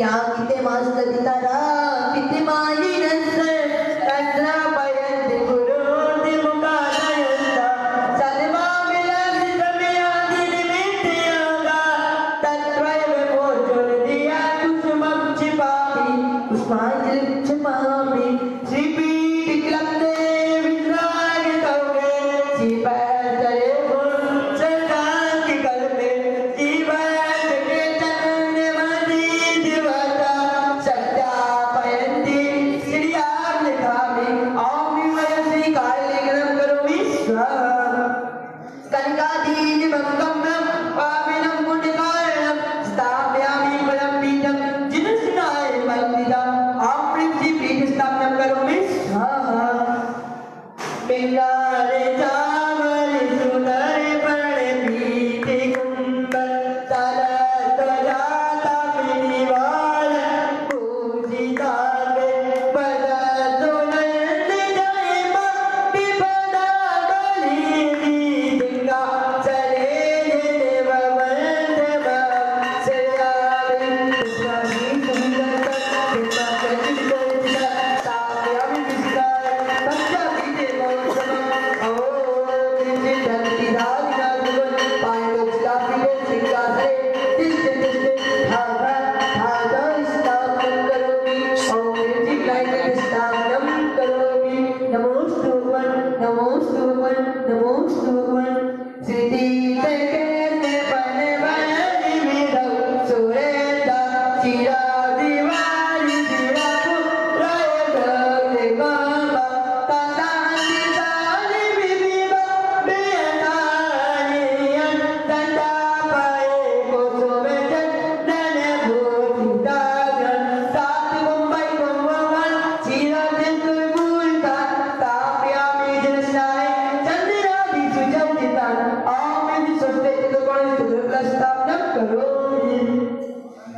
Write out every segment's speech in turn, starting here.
यहाँ कितने मस्त दिता ना कितने माली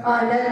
啊人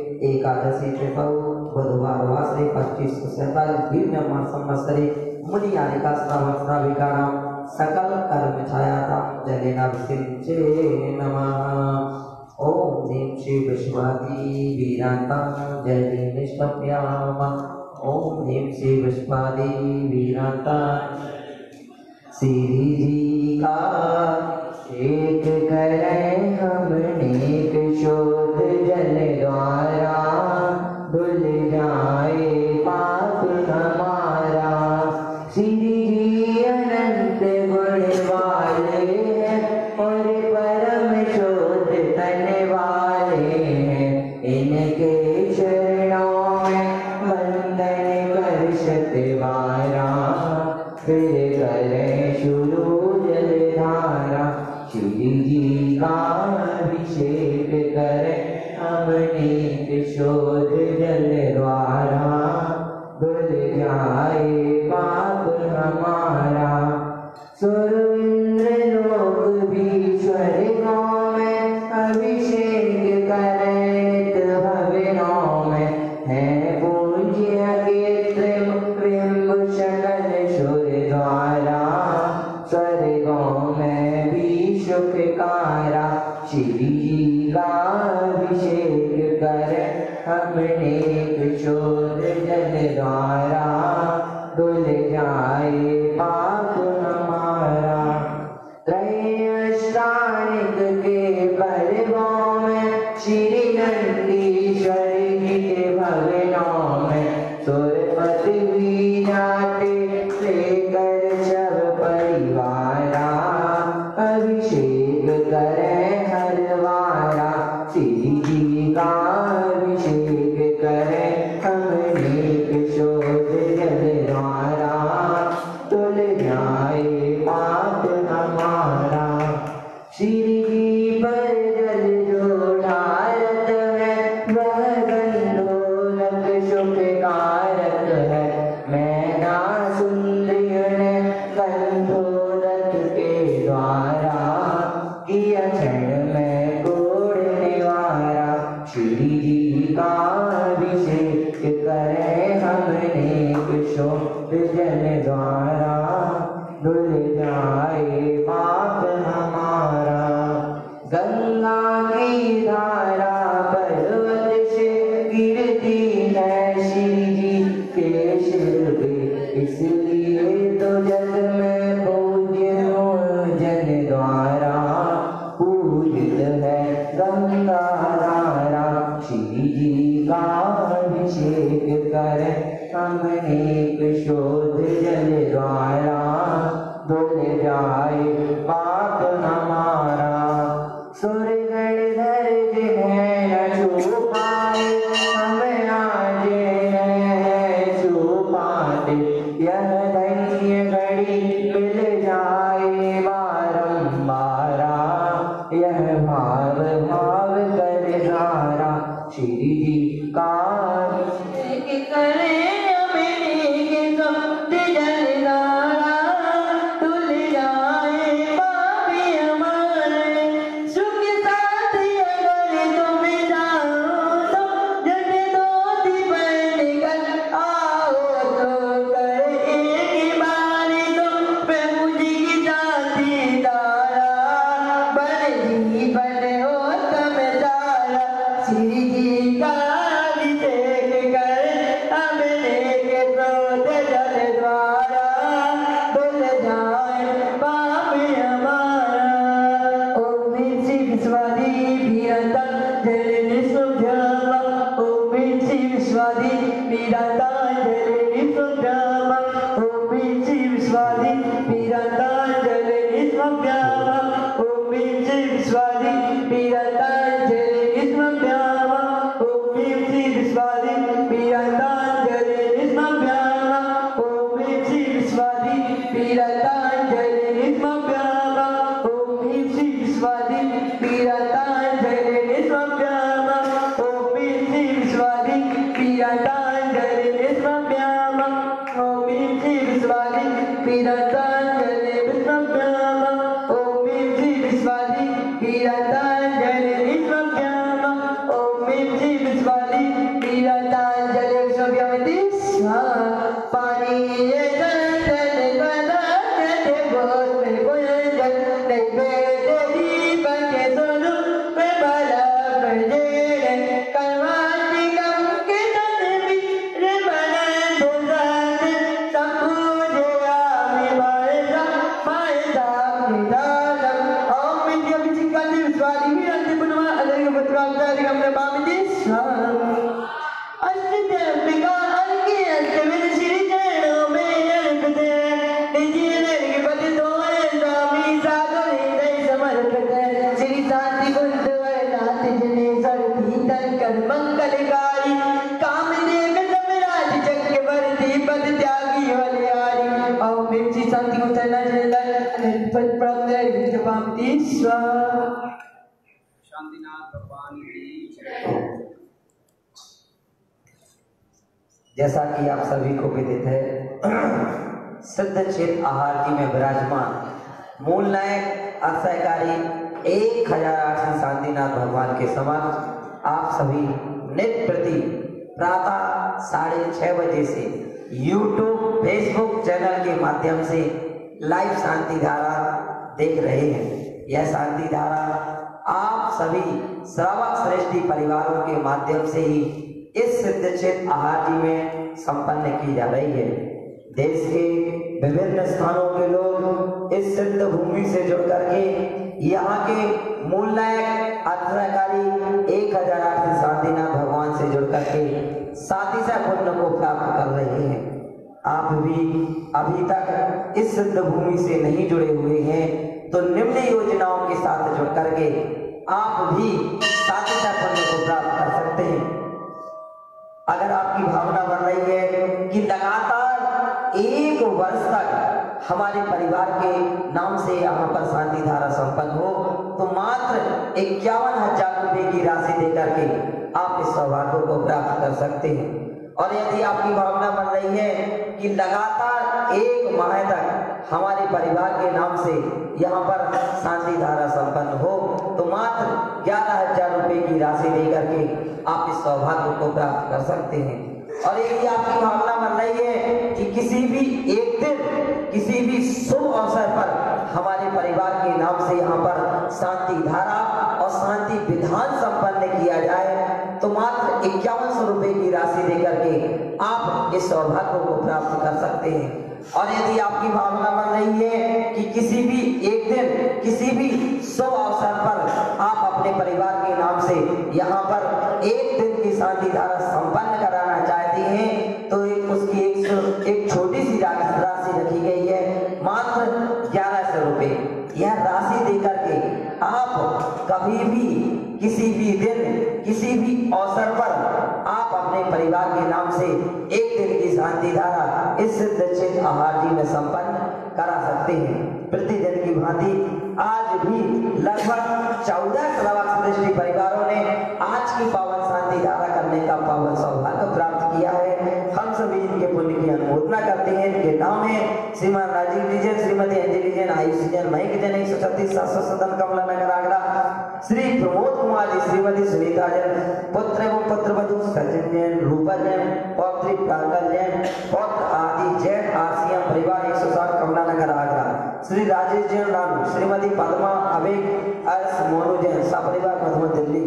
એકાદશી ત્રિપવ पच्चीस सौ सैतालीस दिव्यमान संवत्सरे मुनियारिका श्रावण सकल कर्म छायातां जलेनाभिषिञ्चे नमः। ॐ ह्रीं श्री विश्वादी जय जयति ओम नीम ह्रीं श्री विश्वादी श्री श्रीजी का एक करें हमने किशोर जल द्वारा भूल जाए पाप हम चुपकारा श्री का कर हमने किशोर जल द्वारा। Amen. जैसा कि आप सभी को विदित है। सिद्ध क्षेत्र आहार जी में विराजमान। मूल नायक अक्षयकारी एक हज़ार आठ श्री शांतिनाथ भगवान के समक्ष आप सभी नित्य प्रति प्रातः साढ़े छह बजे से YouTube, फेसबुक चैनल के माध्यम से लाइव शांति धारा देख रहे हैं। यह शांति धारा आप सभी श्रावक श्रेष्ठी परिवारों के माध्यम से ही इस सिद्ध क्षेत्र आहार जी में संपन्न की जा रही है। देश के विभिन्न स्थानों के लोग इस सिद्ध भूमि से जुड़ करके यहाँ के मूल नायक अर्थकारी एक हज़ार आठ शांतिनाथ भगवान से जुड़ करके सातिशा पुण्य को प्राप्त कर रहे हैं। आप भी अभी तक इस सिद्ध भूमि से नहीं जुड़े हुए हैं तो निम्न योजनाओं के साथ जुड़ करके आप भी सातिशा पुण्य को प्राप्त कर सकते हैं। अगर आपकी भावना बन रही है कि लगातार एक वर्ष तक हमारे परिवार के नाम से यहाँ पर शांति धारा संपन्न हो तो मात्र इक्यावन हज़ार रुपए की राशि देकर के आप इस सौभाग्य को प्राप्त कर सकते हैं। और यदि आपकी भावना बन रही है कि लगातार एक माह तक हमारे परिवार के नाम से यहाँ पर शांति धारा संपन्न हो तो मात्र ग्यारह हज़ार रुपए की राशि देकर के आप इस सौभाग्य को प्राप्त कर सकते हैं। और यदि आपकी भावना बन रही है कि किसी भी एक दिन, किसी भी शुभ अवसर पर हमारे परिवार के नाम से यहाँ पर शांति धारा और शांति विधान संपन्न किया जाए तो मात्र इक्यावन सौ रुपए की राशि देकर के आप इस सौभाग्य को प्राप्त कर सकते हैं। और यदि आपकी भावना बन रही है कि किसी भी एक दिन किसी भी शुभ अवसर पर आप अपने परिवार के नाम से यहाँ पर एक दिन की शांति धारा संपन्न कराना चाहते हैं तो एक उसकी एक, एक छोटी सी राशि रखी गई है मात्र ग्यारह सौ रुपए। यह राशि देकर के आप कभी भी किसी भी दिन किसी भी अवसर पर आप अपने परिवार के नाम से एक दिन की शांति धारा इस क्षेत्र आहार जी में संपन्न करा सकते हैं। प्रतिदिन की भांति आज भी लगभग चौदह श्रवक श्रेष्ठी परिवारों ने आज की पावन शांति धारा करने का पावन सौभाग्य प्राप्त किया है। हम सभी इनके पुण्य की अनुमोदना करते हैं। इनके नाम है श्रीमान राजीव जैन, श्रीमती अंजलि जैन, आयुष जैन मयंक जैन, एक सौ छत्तीस सदन कमला नगर, आगरा। श्री प्रमोद कुमार जी, श्रीमती सुनीता जैन, पुत्र एवं पुत्र वधु सचिन जैन, रूपा जैन पौत्री प्रांगल जैन पौत्र आदि जैन आसियम परिवार एक सौ सात कमला नगर आगरा। श्री राजेश जैन रानू श्रीमती पद्मा अभिक अर्स मोनू जैन सपरिवार मधुमत दिल्ली।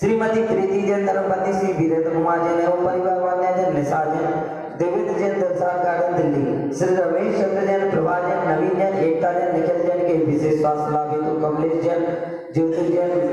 श्रीमती प्रीति जैन, धर्मपति श्री वीरेंद्र कुमार जैन एवं परिवार वाले जैन निशा जैन देवेंद्र जैन दलसार गार्डन दिल्ली। श्री रमेश चंद्र जैन, प्रभा जैन, नवीन जैन, एकता जैन, निखिल जैन के विशेष स्वास्थ्य लाभ हेतु कमलेश जैन ज्योति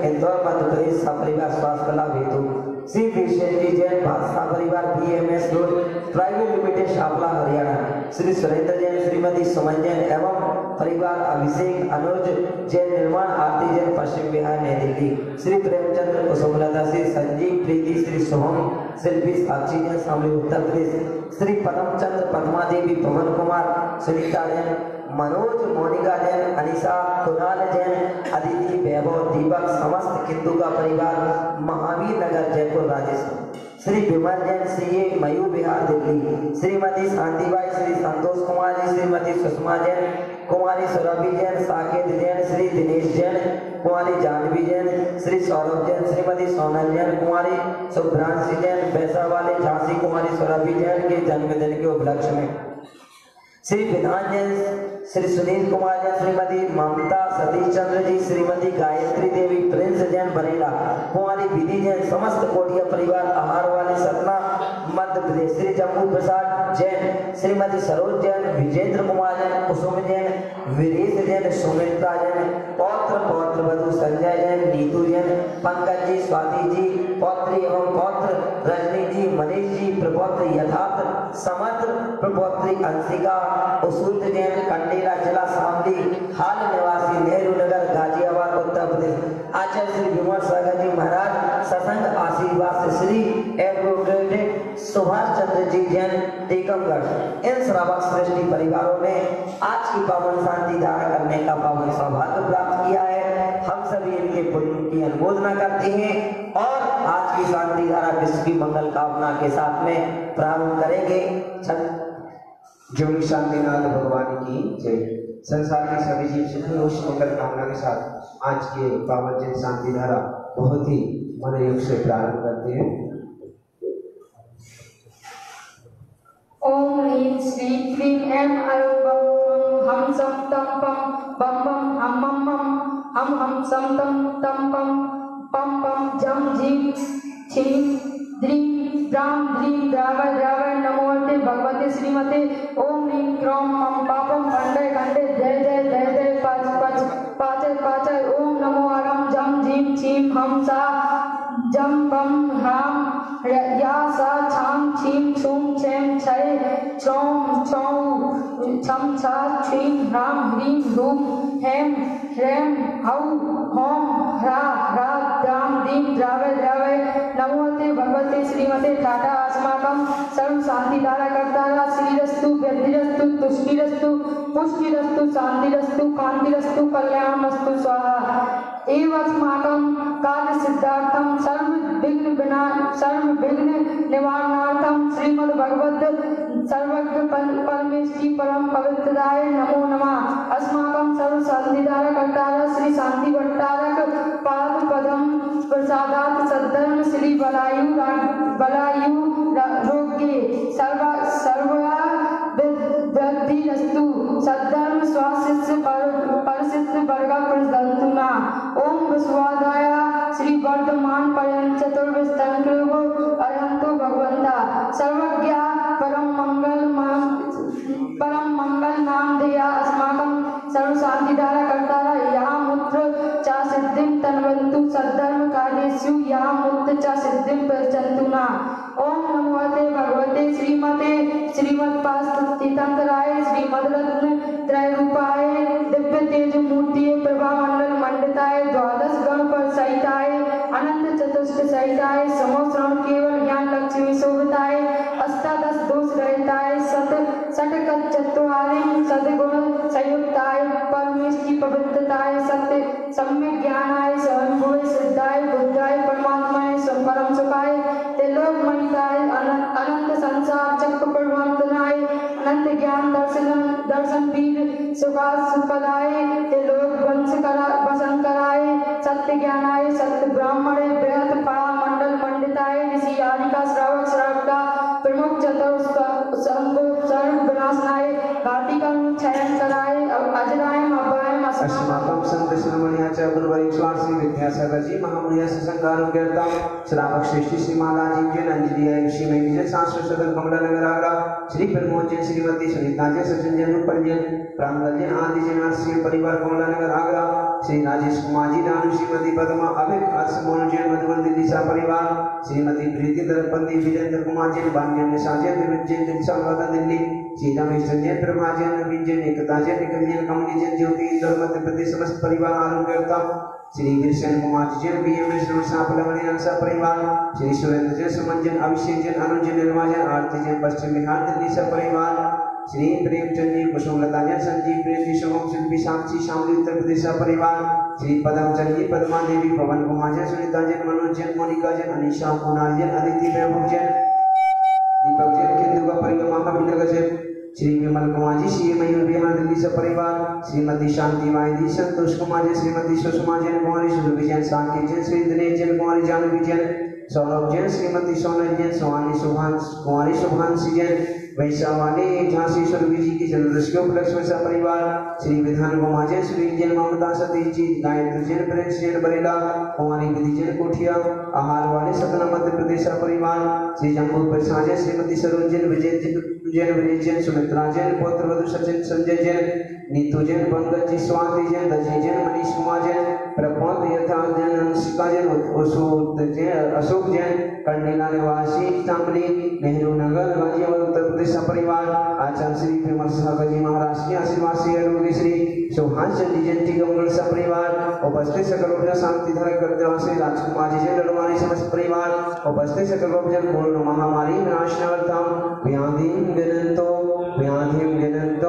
इंदौर मध्य प्रदेश सपरिवार स्वास्थ्य लाभ हेतु श्री विशेषजी जैन भाषा परिवार B M S road private limited Shapla Haryana Shri Surendra Jain Shrimati Suman Jain एवं परिवार अभिषेक अनुज जैन निर्माण आरती जैन पश्चिम बिहार नई दिल्ली श्री प्रेमचंद्र कुसुमलता श्री संजीव प्रीति श्री सोहम शिल्पी साक्षी जैन शामली उत्तर प्रदेश श्री पदमचंद्र पद्मा देवी पवन कुमार सुनीता जैन मनोज मोनिका जैन, अनिशा कुणाल जैन, अदिति वैभव, दीपक समस्त किंदू का परिवार महावीर नगर, जयपुर, राजस्थान। श्री विमल जैन, श्री मयू बिहार, दिल्ली। श्रीमती शांतिबाई, श्री संतोष कुमार जी, श्रीमती सुषमा जैन, कुमारी सुरभि जैन, साकेत जैन, श्री दिनेश जैन, कुमारी जानवी जैन, श्री सौरभ जैन, श्रीमती सोनल जैन, कुमारी शुभ्रांशी जैन पैसा वाले झांसी कुमारी सुरभि जैन के जन्मदिन के उपलक्ष्य में। श्री विधान जैन श्री सुनील कुमार जैन श्रीमती ममता सतीश चंद्र जी, श्रीमती गायत्री देवी, प्रिंस जैन बरेला कुमारी विधि जैन, समस्त कोटिया परिवार आहार वाले सतना, मध्य प्रदेश, श्री जम्मू प्रसाद जैन, श्रीमती सरोज जैन, विजेंद्र कुमार जैन, कुसुम जैन, वीरेश जैन, सुमित्रा जैन, पौत्र पौत्र वधु संजय जैन, नीतू जैन, पंकज जी, स्वाति जी, पौत्री एवं पौत्र रजनी जी, मनीष जी, प्रपौत्र यथार्थ समर्थ प्रपौत्री अंशिका उसूत जैन कंडेला जिला शामली हाल निवासी नेहरू नगर, गाजियाबाद, उत्तर प्रदेश। आचार्य श्री विमल सागर जी महाराज सत्संग आशीर्वाद श्री एडवोकेट सुभाष चंद्र जी जैन, टीकमगढ़। इन श्रावक श्रेष्ठी परिवारों ने आज की पावन शांति धारा करने का पावन सौभाग्य प्राप्त किया है। सभी पुण्य की अनुमोदना करते हैं और आज की शांति धारा विश्व की मंगल कामना के साथ में प्रारंभ करेंगे। जोगी शांतिनाथ भगवान की जय। संसार के सभी जीव सुखी और मंगल कामना के साथ आज के पावन जन शांति धारा बहुत ही मनोयोग से प्रारंभ करते हैं। ओम ह्रीं श्रीं क्लीं ऐं सम तम पम बम बम हम मम मम हम हम सम तम तम पम पम पम जम झीं छीं, द्रीं, द्रां, द्रीं द्रावय द्रावय नमोते भगवते श्रीमते ओम ह्रीं क्रों मम पापम खंडे खंडे जय जय जय जय, पच पच, पाचय पाचय ओम नमो अरम जम झीं छीं हम सा जम बम राम र- या, सा छाम छीम छूम छेम छय छौम छौ छम छा छीम ह्राम ह्रीं ह्रूम हेम ह्रेम हौ होम ह्रा ह्रा द्राम दीं द्रावय द्रावय नमोते भगवते श्रीमते टाटा अस्माकं सर्व शांति धारा कर्तारा श्रीरस्तु वृद्धिरस्तु तुष्टिरस्तु पुष्टिरस्तु शांतिरस्तु कांतिरस्तु कल्याणमस्तु स्वाहा एव अस्माकं कार्य सिद्धार्थं सर्व विघ्न विना सर्व विघ्न निवारणार्थं श्रीमद् भगवत सर्वज्ञ पर- परमेष्टि परम पवित्रदाय नमो नमः। अस्माकं सर्व शांतिधारक कर्तारक श्री शांति भट्टारक पाद पदम प्रसादात सद्धर्म श्री बलायु बलायु रोग्ये। सर्व सर्व वृद्धिरस्तु सद्धर्म स्वास्थ्य पर वर्ग प्रदंतु ना ओम विश्वादाय श्री वर्धमान पर्यंत चतुर्विस्तंकृ अरहंतो भगवंता। सर्वज्ञ परम मंगल परम मंगल नाम दिया अस्माकं सर्व शांति धारा कर्तारा यहाँ मूत्र चा सिद्धिं तन्वन्तु। सद्धर्म कार्येषु यहाँ मुक्त चा सिद्धिं प्रचन्तु ना ओम नमोते भगवते, श्रीमते चतुष्ट सहिताय समोश्रवण महामुनिया संस्कारं कीर्तम श्रावक श्रेष्ठी श्री मालाजी जैन अंजलि आय ऋषि में जैन शास्त्र सदन कमला नगर आगरा श्री प्रमोद जैन श्रीमती सुनीता जैन सचिन जैन रूपल जैन प्रांगल जैन आदि जैन आश्रय परिवार कमला नगर आगरा श्री राजेश कुमार जी रानू श्रीमती पद्मा अभिक मोहन जैन मधुबन दिल्ली परिवार श्रीमती प्रीति दरपति विजेंद्र कुमार जैन बान्य निशा जैन दिल्ली सीता जैन जैन नवीन जैन एकता जैन निखिल जैन कमली जैन ज्योति इंदौर मध्य प्रदेश समस्त परिवार आनंद करता श्री कृष्ण कुमार जी जैन बी एम साफलमणि अंसा परिवार श्री सुरेंद्र जैन सुमन जैन अभिषेक जैन अनुज जैन निर्मा जैन आरती जैन पश्चिम बिहार दिल्ली से परिवार श्री प्रेमचंद जी कुसुमलता जैन संजीव प्रेम जी शुभम शिल्पी साक्षी शामली उत्तर प्रदेश से परिवार श्री पदम चंद जी पद्मा देवी पवन कुमार जैन सुनीता जैन मनोज जैन मोनिका जैन अनिशा कुनाल जैन अदिति वैभव जैन दीपक जैन केंद्र का परिवार महाविनगर से श्री विमल कुमार जी श्री मयूर बिहार दिल्ली से परिवार श्रीमती शांति माई जी संतोष कुमार जी श्रीमती सुषमा जैन कुमारी सुरभि जैन साकेत जैन श्री दिनेश जैन कुमारी जानवी जैन सौरभ जैन श्रीमती सोनल जैन सुहानी सुभान कुमारी शुभांशी जैन वैशावानी झांसी सुरभि जी की जन्मदिवस के उपलक्ष्य में परिवार श्री विधान कुमार जैन श्री जैन ममता सतीश जी गायत्री जैन प्रिंस जैन बरेला कुमारी विधि जैन कोठिया आहार वाले सतना मध्य प्रदेश परिवार श्री जम्मू प्रसाद जैन श्रीमती सरोज जैन विजय जैन वरी जैन सुमित्रा जैन, पौत्र वधु सचिन संजय जैन, नीतू जैन, पंकज जी, स्वाति जैन, दजी जैन, मनीष कुमार जैन प्रपंत यथा जैन, अंशिका जैन अशोक जैन अशोक जैन, कंडीला निवासी चांबली नेहरू नगर, गाजियाबाद प्रदेश परिवार, आचार्य श्री विमल सागर जी महाराज के आशीर्वाद से अनुग्रह श्री सुभाष चंदी जयंती टीकमगढ़ सब परिवार, उपस्थित सकल उपजन शांति धारक करते श्री राजकुमार जी जैन लड़वानी समस्त परिवार, उपस्थित सकल उपजन कोरोना महामारी विनाश व्याधिम व्याधिं व्याधिम व्याधिं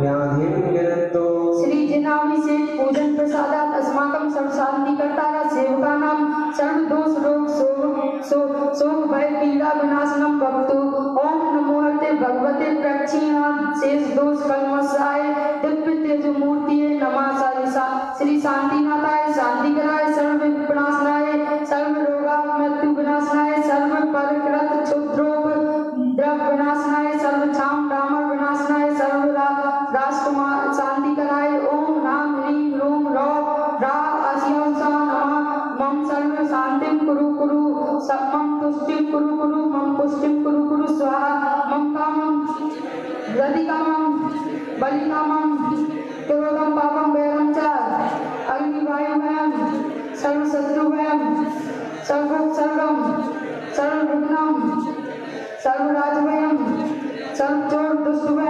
व्याधिम व्याधिं जिनाभिषेक पूजन प्रसादात अस्माकं सर्वशान्तिकर्तारा सेवकानां सर्वदोष रोग शोक शोक शोक भय पीड़ा विनाशनम भक्तु ओम नमो हरते भगवते प्रक्षीणात् दोष कल्मषाय दिव्य तेज मूर्ति नमः श्री सा- goes to where?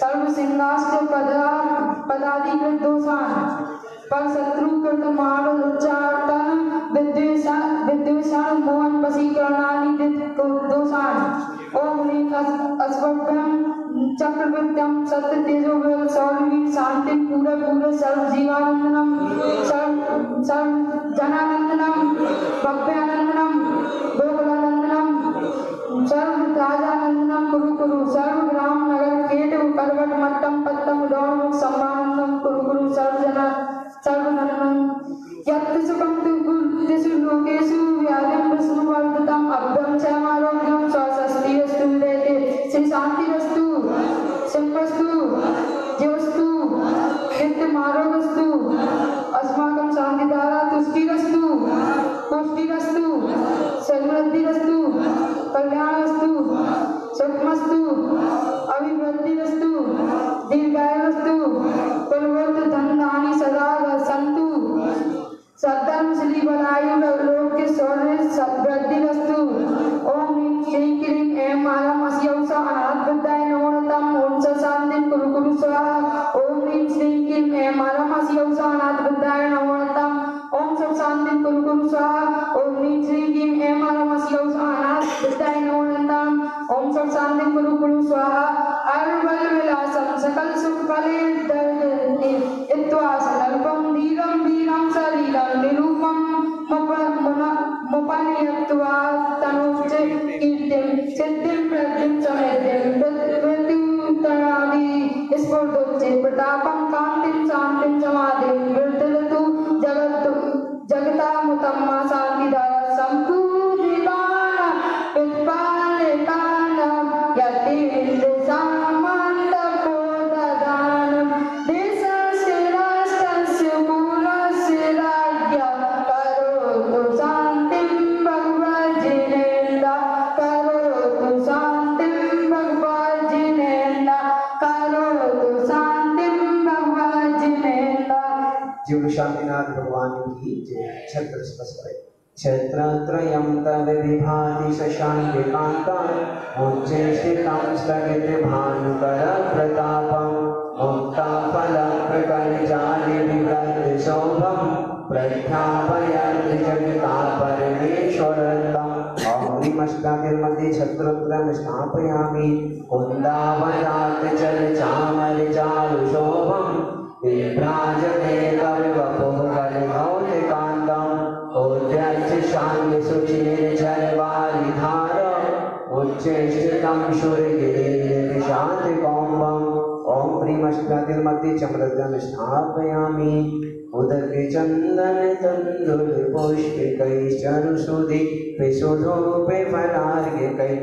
सर्व सिंहास्त पदा पदाधिकृत दोषान। पर शत्रु कृत मार उच्चाटन विद्वेषण विद्वेषण मोहन वशीकरणानि दोषान। ओम ह्रीं अस्वभ्यम चक्रवृत्यम सत्य तेजो वेल सौरवीर शांति पूरे पूरे सर्व जीवानंदनम सर्व सर्व जनानंदनम भव्यानंदनम गोकुलानंदनम सर्व राजानंदनम कुरु कुरु, सर्व यत् सुखं तु गुरुतेषु लोकेषु व्याधिं क्षयमारोग्यं स्वस्तिरस्तु विदयते श्री शान्तिरस्तु तनुश्च कीर्तिं सिद्धिं प्रद्धिं समृद्धिं मृत्युतरादि स्फुर्दुच्चे प्रतापं कान्तिं विभाति शशाङ्किकान्तं उच्चैष्टिकं स्थगितभानुकर प्रतापं मुक्ताफलप्रकलजालिविगतशोभं प्रख्यापयन्ति जगता परमेश्वरतम् अग्निमष्टाभिर्मध्ये छत्रत्रं स्थापयामि कुन्दावनात् चल चामर चारु शोभम विभ्राजते कवि वपुः कलिभौतिकान्तम् उद्यच्छ शान्ति शुचि निर्झर वारिधार उच्चेष्टितं शूरगिरिशान्ति कौम्बम् ॐ प्रीमष्टातिर्मध्ये चमरद्रं स्थापयामि। उदके चन्दन तन्दुल पुष्पिकैश्चरुषुधि विशुधूपे फलार्घ्यकै